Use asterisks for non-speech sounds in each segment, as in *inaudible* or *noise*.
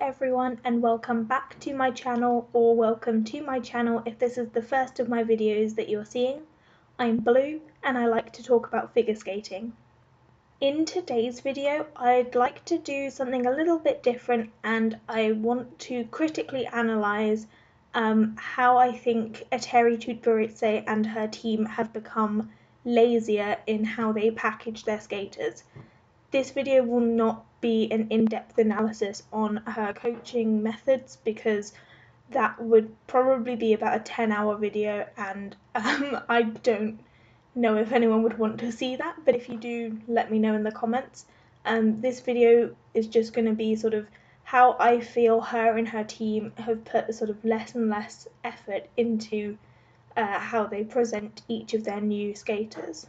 everyone and welcome back to my channel or welcome to my channel if this is the first of my videos that you're seeing. I'm Blue and I like to talk about figure skating. In today's video I'd like to do something a little bit different and I want to critically analyse um, how I think Eteri Tutberidze and her team have become lazier in how they package their skaters. This video will not be an in-depth analysis on her coaching methods because that would probably be about a 10 hour video and um, *laughs* I don't know if anyone would want to see that but if you do let me know in the comments. Um, this video is just going to be sort of how I feel her and her team have put sort of less and less effort into uh, how they present each of their new skaters.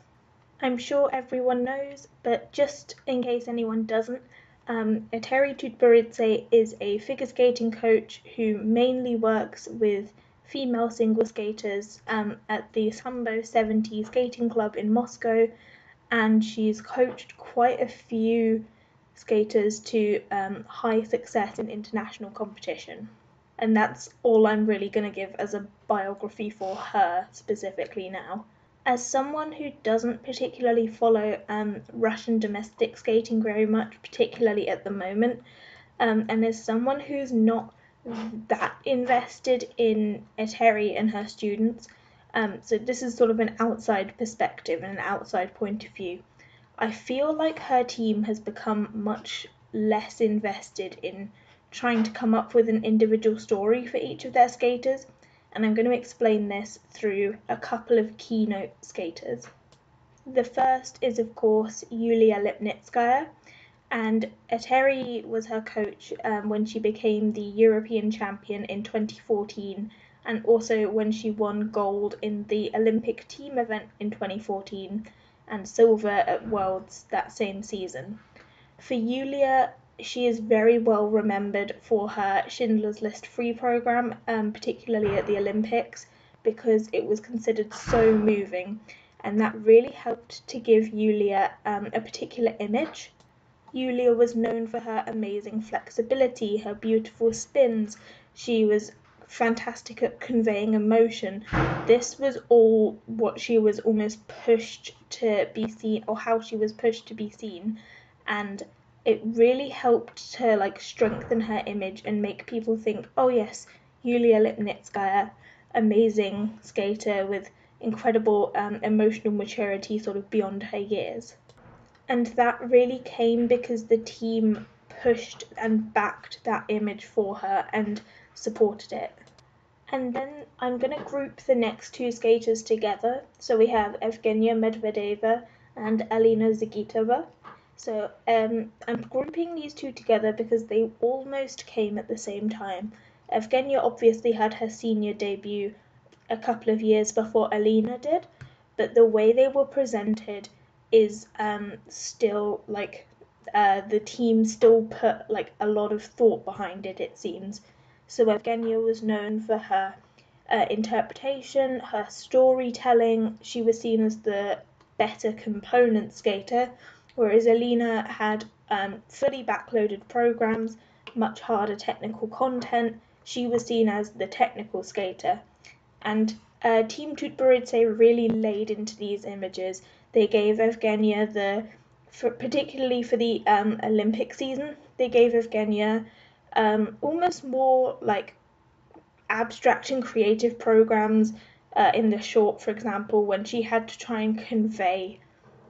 I'm sure everyone knows, but just in case anyone doesn't, um, Eteri is a figure skating coach who mainly works with female single skaters um, at the Sambo 70 Skating Club in Moscow, and she's coached quite a few skaters to um, high success in international competition. And that's all I'm really going to give as a biography for her specifically now as someone who doesn't particularly follow um, Russian domestic skating very much, particularly at the moment, um, and as someone who's not that invested in Eteri and her students, um, so this is sort of an outside perspective and an outside point of view. I feel like her team has become much less invested in trying to come up with an individual story for each of their skaters and I'm going to explain this through a couple of keynote skaters. The first is, of course, Yulia Lipnitskaya, and Eteri was her coach um, when she became the European champion in 2014 and also when she won gold in the Olympic team event in 2014 and silver at Worlds that same season. For Yulia, she is very well remembered for her Schindler's List free program, um, particularly at the Olympics, because it was considered so moving, and that really helped to give Yulia um, a particular image. Yulia was known for her amazing flexibility, her beautiful spins. She was fantastic at conveying emotion. This was all what she was almost pushed to be seen, or how she was pushed to be seen, and it really helped to like strengthen her image and make people think, oh yes, Yulia Lipnitskaya, amazing skater with incredible um, emotional maturity sort of beyond her years. And that really came because the team pushed and backed that image for her and supported it. And then I'm going to group the next two skaters together. So we have Evgenia Medvedeva and Alina Zagitova. So um, I'm grouping these two together because they almost came at the same time. Evgenia obviously had her senior debut a couple of years before Alina did, but the way they were presented is um, still like uh, the team still put like a lot of thought behind it, it seems. So Evgenia was known for her uh, interpretation, her storytelling. She was seen as the better component skater, whereas Alina had um, fully backloaded programs, much harder technical content. She was seen as the technical skater. And uh, Team Tutberidze really laid into these images. They gave Evgenia the, for, particularly for the um, Olympic season, they gave Evgenia um, almost more like abstract and creative programs uh, in the short, for example, when she had to try and convey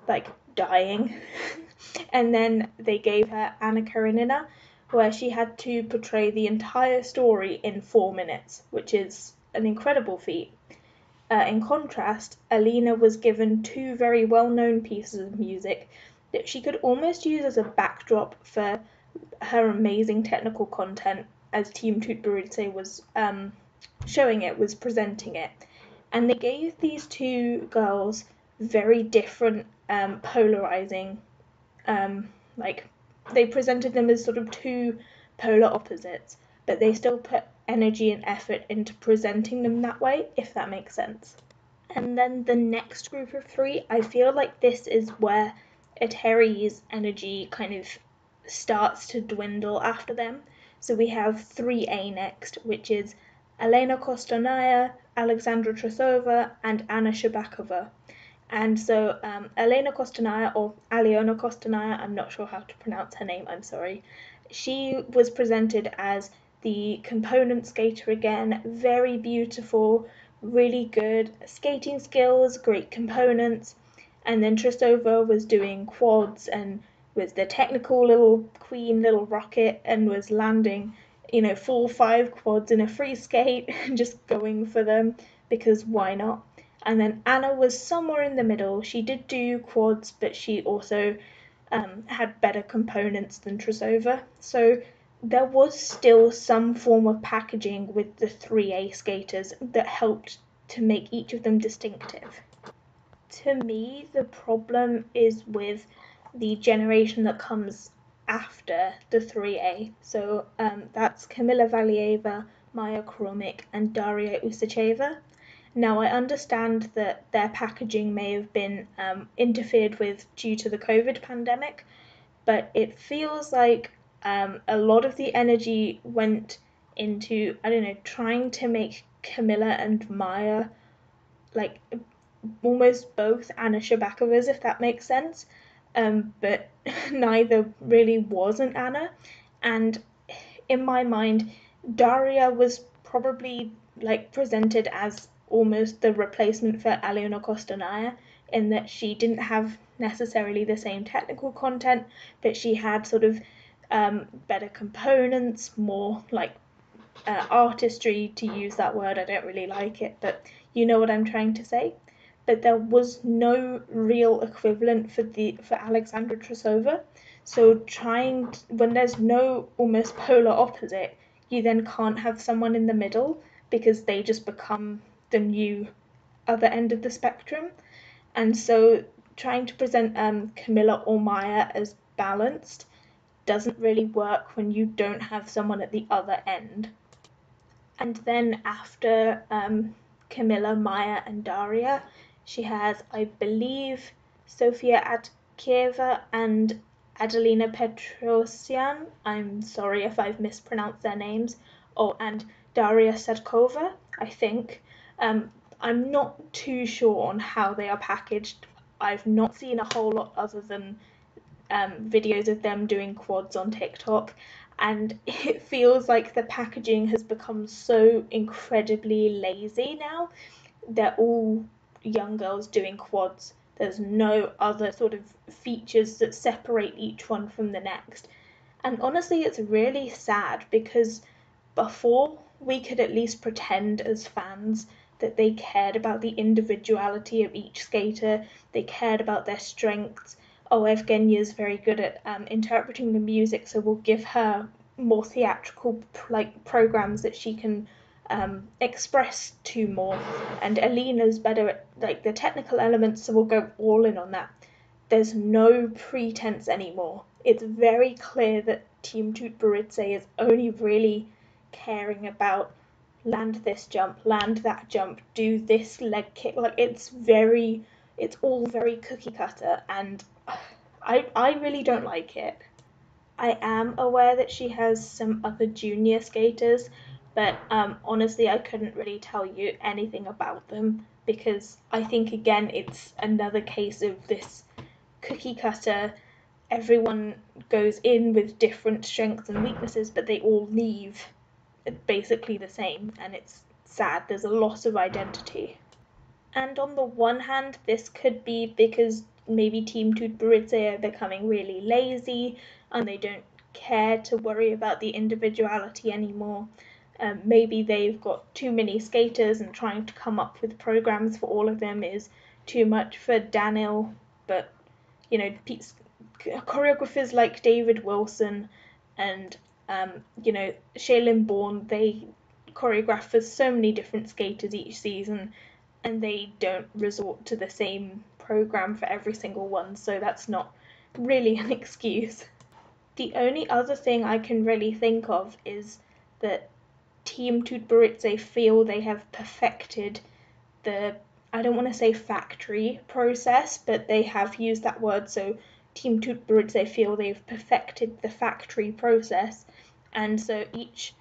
like dying. and then they gave her Anna Karenina, where she had to portray the entire story in four minutes, which is an incredible feat. Uh, in contrast, Alina was given two very well known pieces of music that she could almost use as a backdrop for her amazing technical content as Team Tutberidze was um, showing it, was presenting it. And they gave these two girls very different um, polarizing um, like they presented them as sort of two polar opposites but they still put energy and effort into presenting them that way if that makes sense and then the next group of three i feel like this is where eteri's energy kind of starts to dwindle after them So we have 3A next, which is Alena Kostornaia, Alexandra Trusova, and Anna Shcherbakova. And so um, Alena Kostornaia, or Aliona Kostornaia, I'm not sure how to pronounce her name, I'm sorry. She was presented as the component skater again, very beautiful, really good skating skills, great components. And then Trusova was doing quads and was the technical little queen, little rocket, and was landing, you know, four five quads in a free skate *laughs* and just going for them because why not? And then Anna was somewhere in the middle. She did do quads, but she also um, had better components than Trusova. So there was still some form of packaging with the 3A skaters that helped to make each of them distinctive. To me, the problem is with the generation that comes after the 3A. So um, that's Kamila Valieva, Maya Khromykh, and Daria Usacheva. Now, I understand that their packaging may have been um, interfered with due to the COVID pandemic, but it feels like um, a lot of the energy went into, I don't know, trying to make Kamila and Maya like almost both Anna Shcherbakovas, if that makes sense. Um, but *laughs* neither really wasn't Anna. And in my mind, Daria was probably like presented as almost the replacement for Aliona Kostornaia in that she didn't have necessarily the same technical content, but she had sort of um, better components, more like uh, artistry, to use that word. I don't really like it, but you know what I'm trying to say. But there was no real equivalent for the for Alexandra Trusova. So trying to, when there's no almost polar opposite, you then can't have someone in the middle because they just become the new other end of the spectrum. And so trying to present um, Kamila or Maya as balanced doesn't really work when you don't have someone at the other end. And then after um, Kamila, Maya, and Daria, she has, I believe, Sofia Akatieva and Adelina Petrosian. I'm sorry if I've mispronounced their names. Oh, and Daria Sadkova, I think. Um, I'm not too sure on how they are packaged. I've not seen a whole lot other than um, videos of them doing quads on TikTok, and *laughs* it feels like the packaging has become so incredibly lazy now. They're all young girls doing quads. There's no other sort of features that separate each one from the next. And honestly, it's really sad because before we could at least pretend as fans that they cared about the individuality of each skater, they cared about their strengths. Oh, Evgenia is very good at um, interpreting the music, so we'll give her more theatrical like programs that she can um, express to more. And Alina's better at like the technical elements, so we'll go all in on that. There's no pretense anymore. It's very clear that Team Tutberidze is only really caring about land this jump, land that jump, do this leg kick. Like it's very, it's all very cookie cutter, and *sighs* I I really don't like it. I am aware that she has some other junior skaters, but um, honestly, I couldn't really tell you anything about them because I think again it's another case of this cookie cutter. Everyone goes in with different strengths and weaknesses, but they all leave basically the same, and it's sad. There's a loss of identity. And on the one hand, this could be because maybe Team Tutberidze are becoming really lazy and they don't care to worry about the individuality anymore. Um, maybe they've got too many skaters and trying to come up with programs for all of them is too much for Daniel. But, you know, choreographers like David Wilson and um, you know, Shae-Lynn Bourne, they choreograph for so many different skaters each season and they don't resort to the same program for every single one, so that's not really *laughs* an excuse. The only other thing I can really think of is that Team Tutberidze feel they have perfected the I don't want to say factory process, but they have used that word so Team Tutberidze feel they've perfected the factory process and so each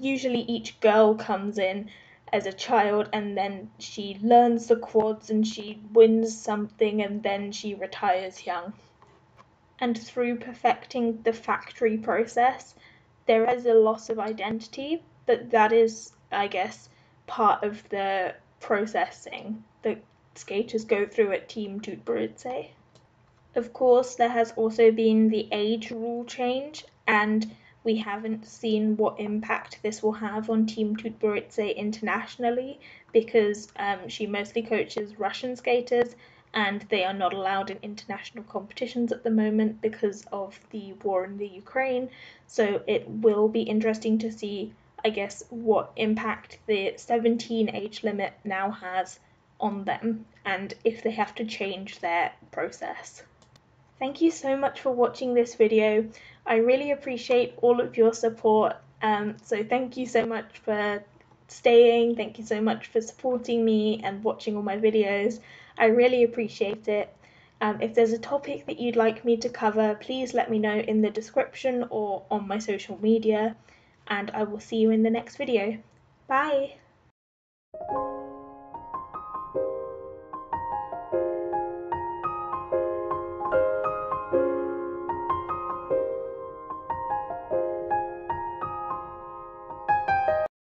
usually each girl comes in as a child and then she learns the quads and she wins something and then she retires young. And through perfecting the factory process, there is a loss of identity, but that is, I guess, part of the processing that skaters go through at Team Tutberidze. Of course, there has also been the age rule change, and we haven't seen what impact this will have on Team Tutberidze internationally because um, she mostly coaches Russian skaters and they are not allowed in international competitions at the moment because of the war in the Ukraine. So it will be interesting to see, I guess, what impact the 17 age limit now has on them and if they have to change their process. Thank you so much for watching this video. I really appreciate all of your support. Um, so thank you so much for staying. Thank you so much for supporting me and watching all my videos. I really appreciate it. Um, if there's a topic that you'd like me to cover, please let me know in the description or on my social media. And I will see you in the next video. Bye!